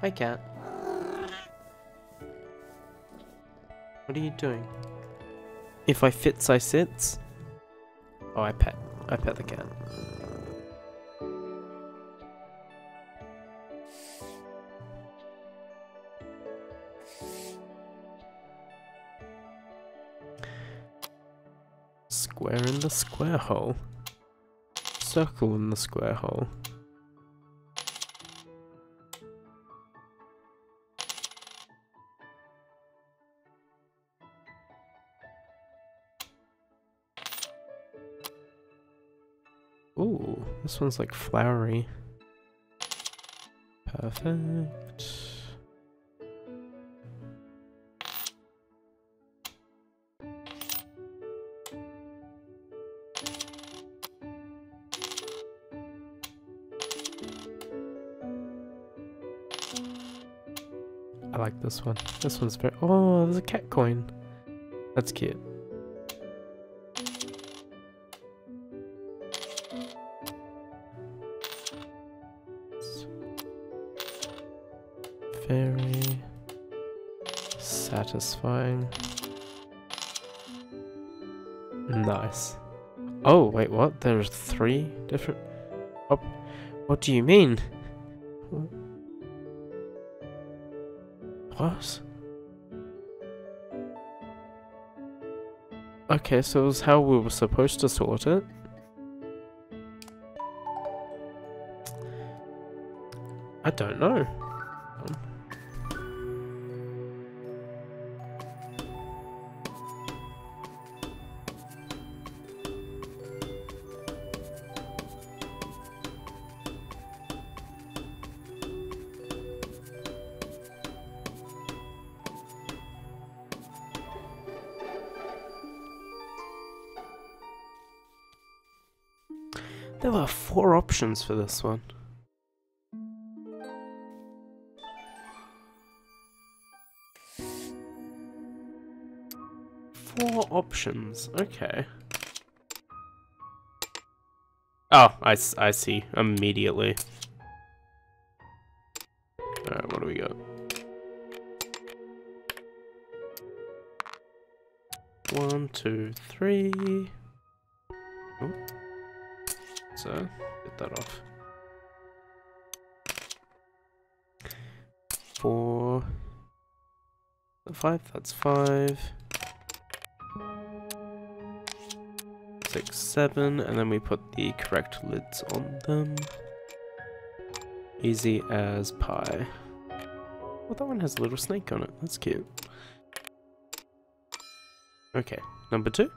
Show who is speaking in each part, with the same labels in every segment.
Speaker 1: Hi, cat. What are you doing? If I fits, I sits. Oh, I pet. I pet the cat. Square in the square hole. Circle in the square hole. Ooh, this one's like flowery. Perfect. I like this one. This one's very. Oh, there's a cat coin. That's cute. Very satisfying. Nice. Oh, wait, what? There's three different. Oh, what do you mean? What? Okay, so it was how we were supposed to sort it. I don't know. There were four options for this one. Four options, okay. Oh, I see, immediately. Alright, what do we got? One, two, three. Oh. So, get that off. Four. Five, that's five. Six, seven, and then we put the correct lids on them. Easy as pie. Well, that one has a little snake on it. That's cute. Okay, number two.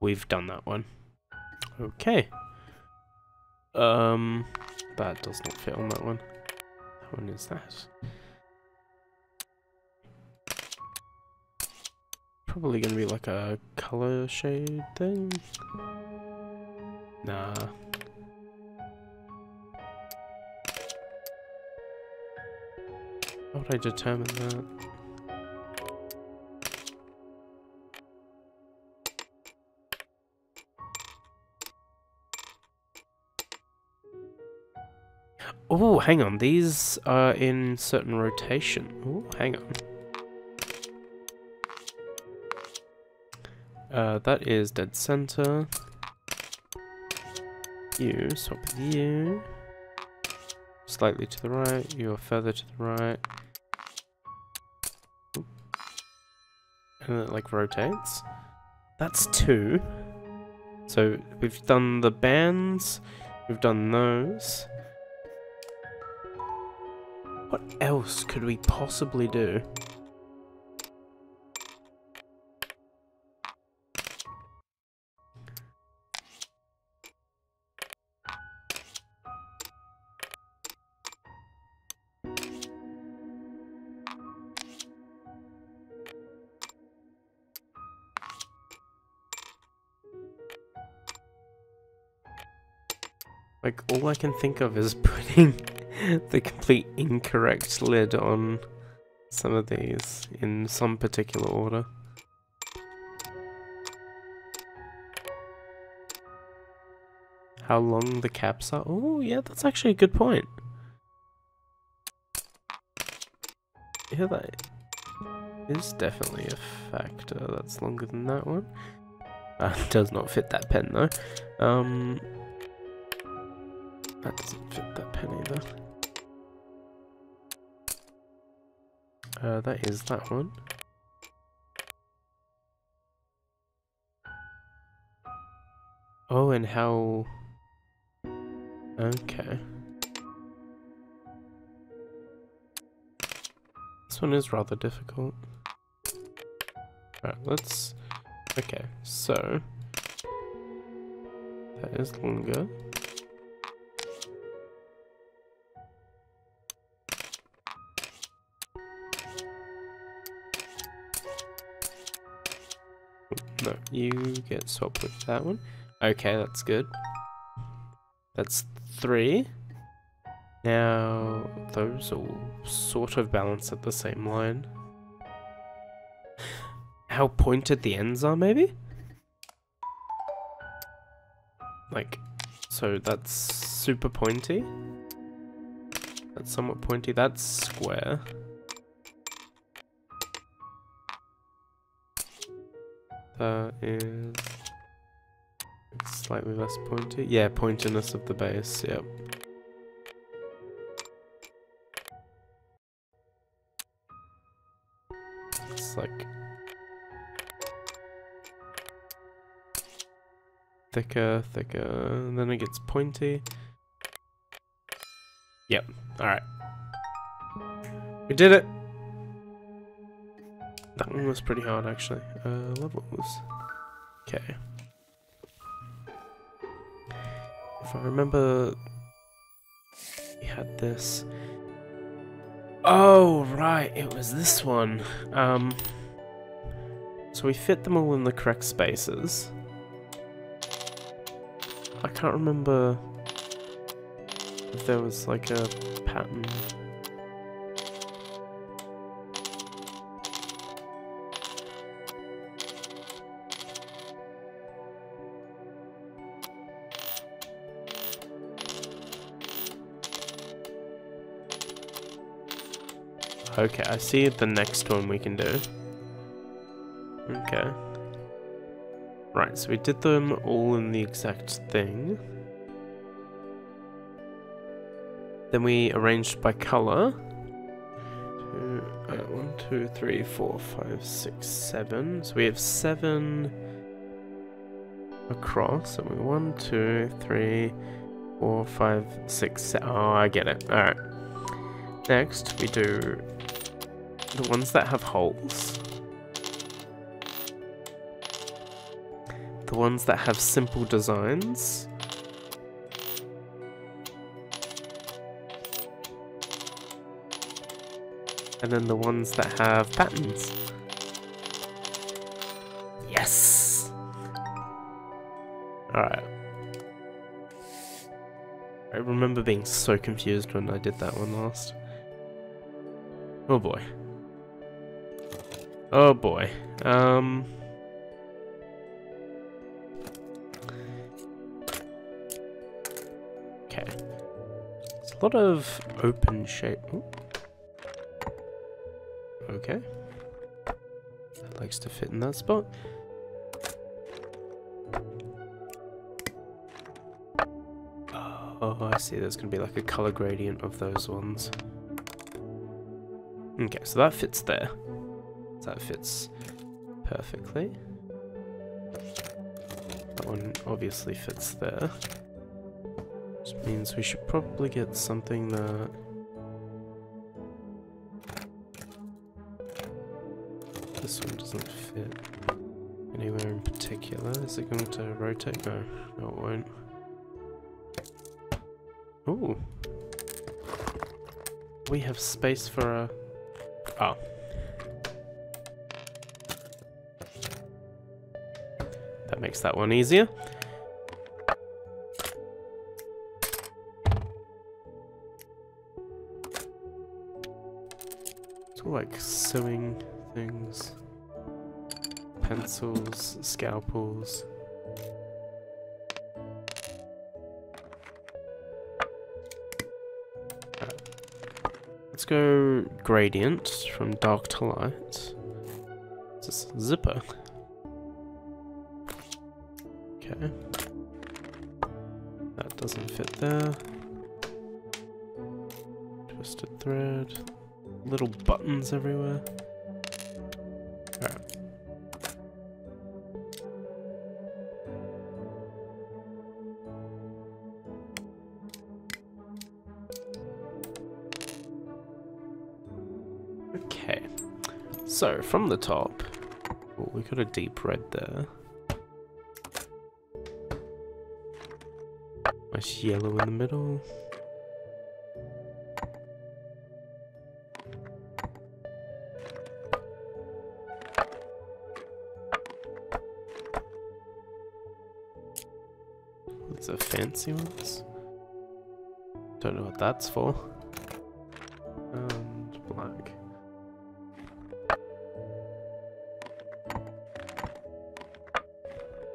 Speaker 1: We've done that one. Okay. Um, that does not fit on that one. How one is that? Probably gonna be like a color shade thing. Nah. How would I determine that? Oh, hang on. These are in certain rotation. Oh, hang on. Uh, that is dead center. You, swap with you. Slightly to the right, you are further to the right. And it like rotates. That's two. So we've done the bands, we've done those. What else could we possibly do? Like, all I can think of is putting the complete incorrect lid on some of these in some particular order. How long the caps are? Oh, yeah, that's actually a good point. yeah, that is definitely a factor. That's longer than that one. Uh, does not fit that pen though. Um, that doesn't fit that pen either. Uh, that is that one. Oh, and how... Okay. This one is rather difficult. Right, let's... Okay, so... That is longer. No, you get swapped with that one. Okay, that's good. That's three. Now, those all sort of balance at the same line. How pointed the ends are, maybe? Like, so that's super pointy. That's somewhat pointy. That's square. Is slightly less pointy. Yeah, pointiness of the base, yep. It's like thicker, thicker, and then it gets pointy. Yep, alright. We did it! That one was pretty hard actually. Uh, levels. Okay. If I remember, we had this. Oh, right, it was this one. Um, so we fit them all in the correct spaces. I can't remember if there was like a pattern Okay, I see the next one we can do. Okay. Right, so we did them all in the exact thing. Then we arranged by color. Two, uh, one, two, three, four, five, six, seven. So we have seven across. So we one, two, three, four, five, six, seven. Oh, I get it. Alright. Next, we do the ones that have holes. The ones that have simple designs. And then the ones that have patterns. Yes! Alright. I remember being so confused when I did that one last. Oh boy. Oh boy. Um. Okay. It's a lot of open shape. Ooh. Okay. That likes to fit in that spot. Oh, I see. There's going to be like a color gradient of those ones. Okay, so that fits there. That fits perfectly. That one obviously fits there. Which means we should probably get something that... This one doesn't fit anywhere in particular. Is it going to rotate? No, no it won't. Ooh. We have space for a... Oh. Makes that one easier. It's all like sewing things. Pencils, scalpels. Let's go gradient from dark to light. It's this zipper. Doesn't fit there. Twisted thread. Little buttons everywhere. Alright. Okay. So, from the top, oh, we got a deep red there. Yellow in the middle. These a fancy ones. Don't know what that's for. And black.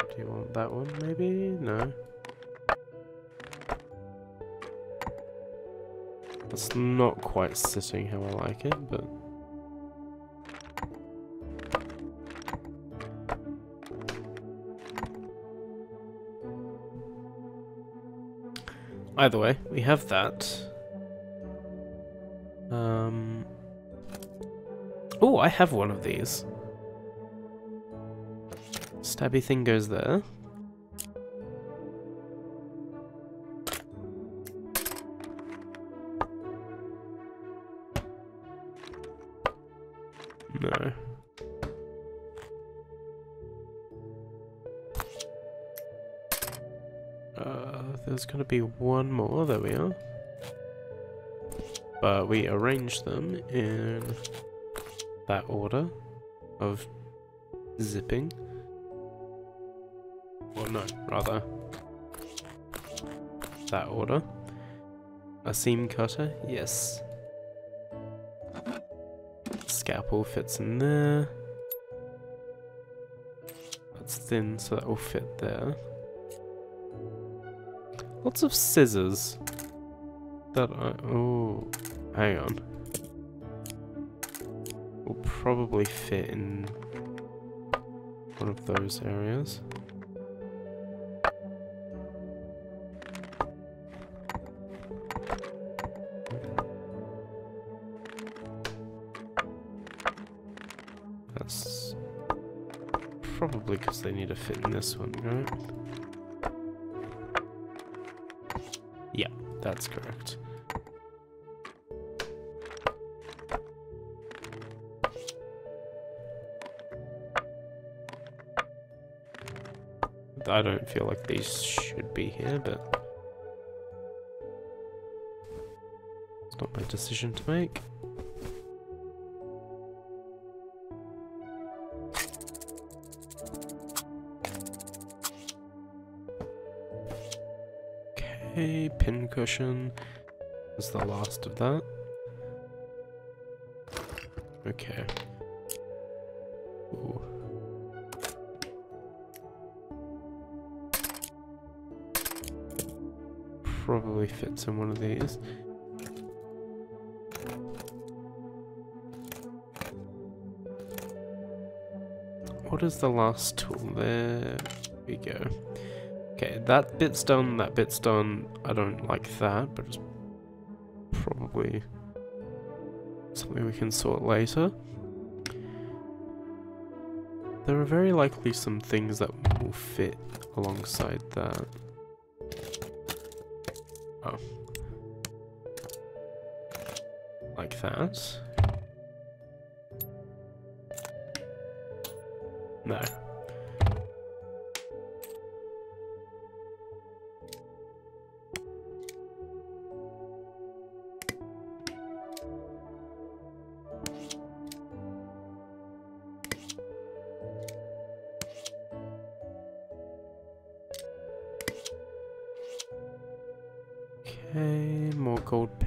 Speaker 1: Do you want that one maybe? No. It's not quite sitting how I like it, but... Either way, we have that. Um... Oh, I have one of these. Stabby thing goes there. No. Uh, there's gonna be one more, there we are. But we arrange them in that order of zipping. Well, no, rather that order. A seam cutter, yes. Scalpel fits in there. That's thin, so that will fit there. Lots of scissors. That I... Oh, hang on. Will probably fit in one of those areas. Probably because they need to fit in this one, right? Yeah, that's correct. I don't feel like these should be here, but it's not my decision to make. Okay, pin cushion is the last of that. Okay. Ooh. Probably fits in one of these. What is the last tool? There we go. Okay, that bit's done, that bit's done. I don't like that, but it's probably something we can sort later. There are very likely some things that will fit alongside that. Oh. Like that. No.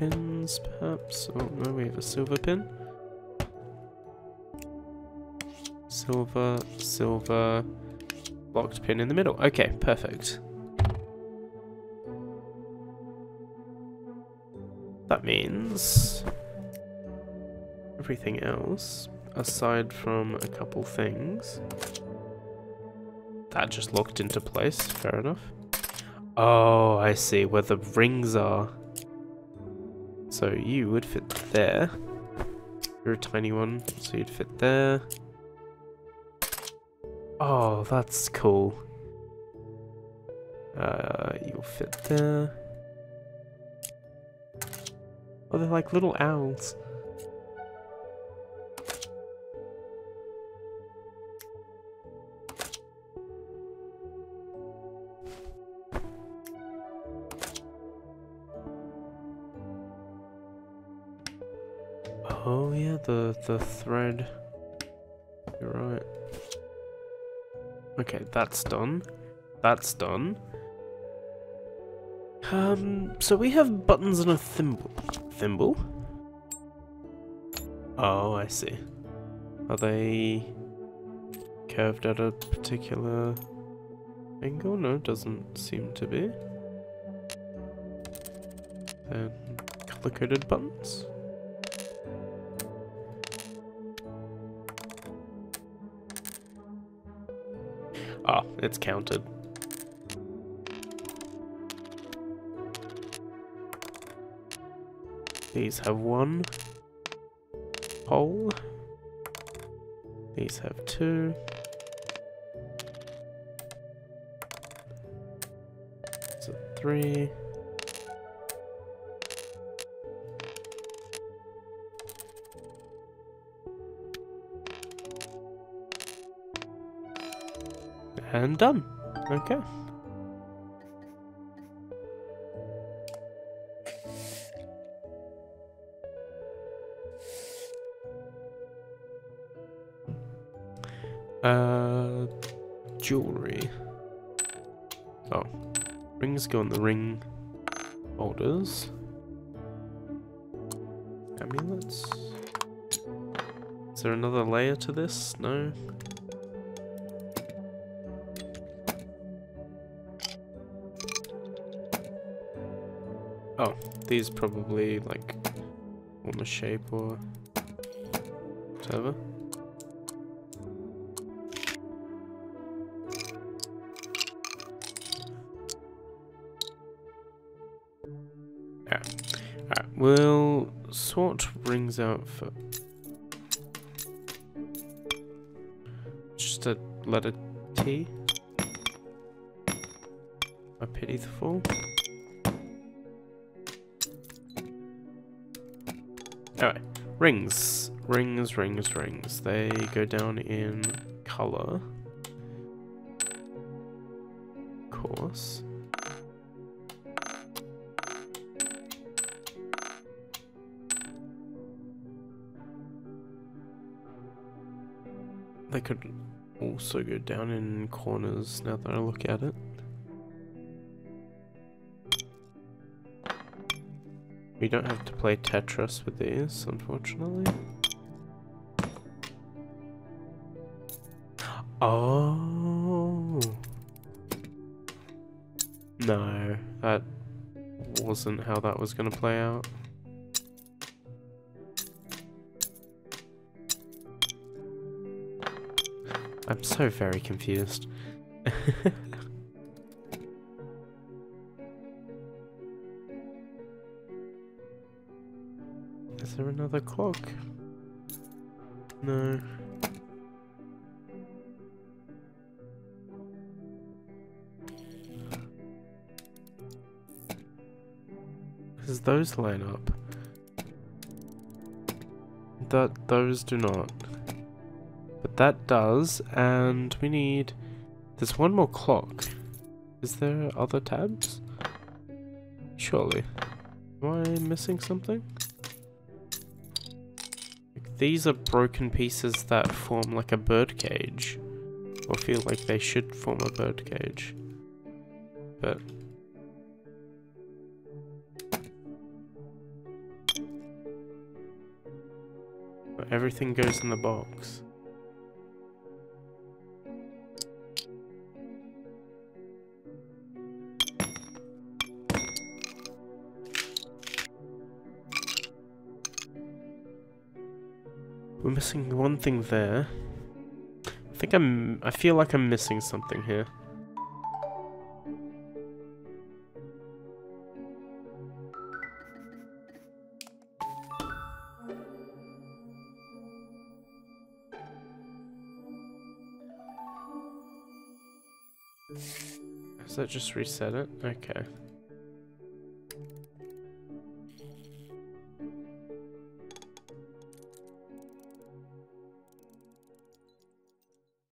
Speaker 1: Pins, perhaps. Oh no, we have a silver pin. Silver, silver, locked pin in the middle. Okay, perfect. That means everything else, aside from a couple things, that just locked into place, fair enough. Oh, I see, where the rings are. So you would fit there. You're a tiny one, so you'd fit there. Oh, that's cool. Uh, you'll fit there. Oh, they're like little owls. The the thread. You're right. Okay, that's done. That's done. Um, so we have buttons and a thimble. Thimble? Oh, I see. Are they curved at a particular angle? No, doesn't seem to be. Then color-coded buttons. Ah, it's counted. These have one hole. These have two. So three. And done. Okay. Uh, jewelry. Oh, rings go in the ring holders. Amulets. Is there another layer to this? No. Oh, these probably like on the shape or whatever. Yeah. Alright, we'll sort rings out for just a letter T. I pity the fool. Rings. Rings, rings, rings. They go down in color. Of Course. They could also go down in corners now that I look at it. We don't have to play Tetris with these, unfortunately. Oh. No, that wasn't how that was going to play out. I'm so very confused. there another clock? No. Because those line up. That those do not. But that does, and we need... There's one more clock. Is there other tabs? Surely. Am I missing something? These are broken pieces that form like a bird cage. Or feel like they should form a bird cage. But... but everything goes in the box. We're missing one thing there. I think I'm... I feel like I'm missing something here. Does that just reset it? Okay.